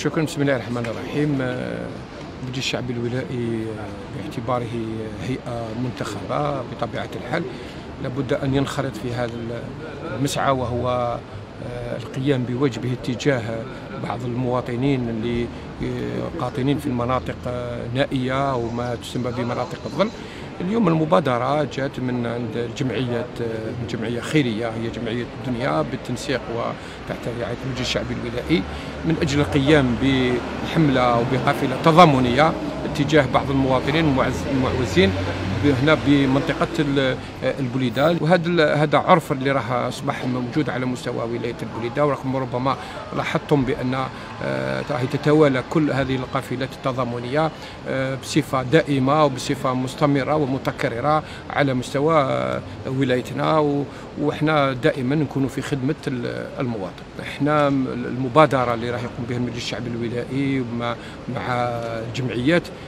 شكرا. بسم الله الرحمن الرحيم. المجلس الشعبي الولائي باعتباره هيئة منتخبة بطبيعة الحال. لابد أن ينخرط في هذا المسعى وهو القيام بواجبه تجاه بعض المواطنين اللي قاطنين في المناطق نائية أو ما تسمى بمناطق الظل. اليوم المبادرة جاءت من عند جمعية من جمعية خيرية. هي جمعية الدنيا بالتنسيق وتحت رعاية المجلس الشعبي الولائي. من أجل القيام بحملة أو بقافلة اتجاه بعض المواطنين المعوزين هنا بمنطقة البليدة وهذا هذا عرف اللي راه أصبح موجود على مستوى ولاية البليدة ورغم ربما لاحظتم بأن راهي تتوالى كل هذه القافلات التضامنية بصفة دائمة وبصفة مستمرة ومتكررة على مستوى ولايتنا. وإحنا دائما نكون في خدمة المواطن. إحنا المبادرة اللي راح يقوم بها المجلس الشعبي الولائي مع الجمعيات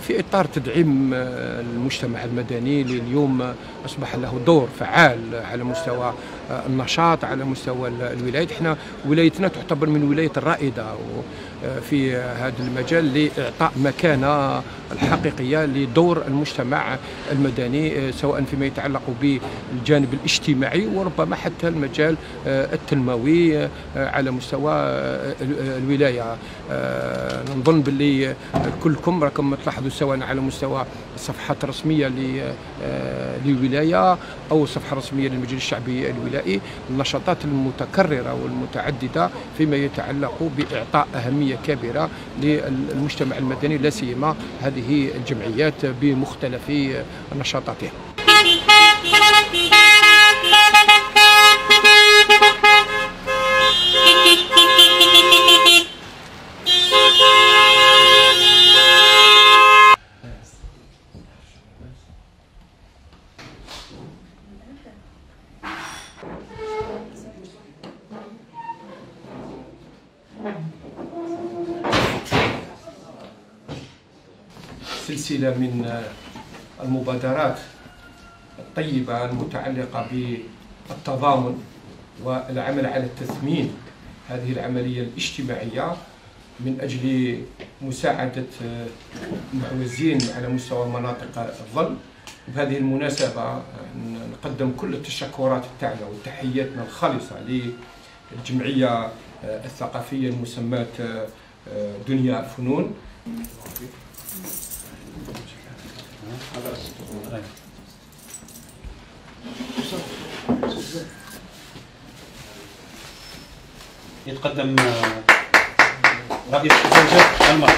في إطار تدعيم المجتمع المدني اللي اليوم أصبح له دور فعال على مستوى النشاط على مستوى الولايات إحنا ولايتنا تعتبر من الولايات الرائدة في هذا المجال لإعطاء مكانة الحقيقية لدور المجتمع المدني سواء فيما يتعلق بالجانب الاجتماعي وربما حتى المجال التنموي على مستوى الولاية. نظن باللي كلكم راكم تلاحظوا سواء على مستوى الصفحات الرسميه للولاية أو الصفحه الرسميه للمجلس الشعبي الولائي النشاطات المتكررة والمتعددة فيما يتعلق بإعطاء أهمية كبيرة للمجتمع المدني لا سيما هذه الجمعيات بمختلف نشاطاتها. سلسلة من المبادرات الطيبة المتعلقة بالتضامن والعمل على التثمين. هذه العملية الاجتماعية من أجل مساعدة المعوزين على مستوى مناطق الظل. بهذه المناسبة نقدم كل التشكرات تاعنا وتحياتنا الخالصة للجمعية الثقافية المسماة دنيا يتقدم آه، رئيس الزوجة المرأة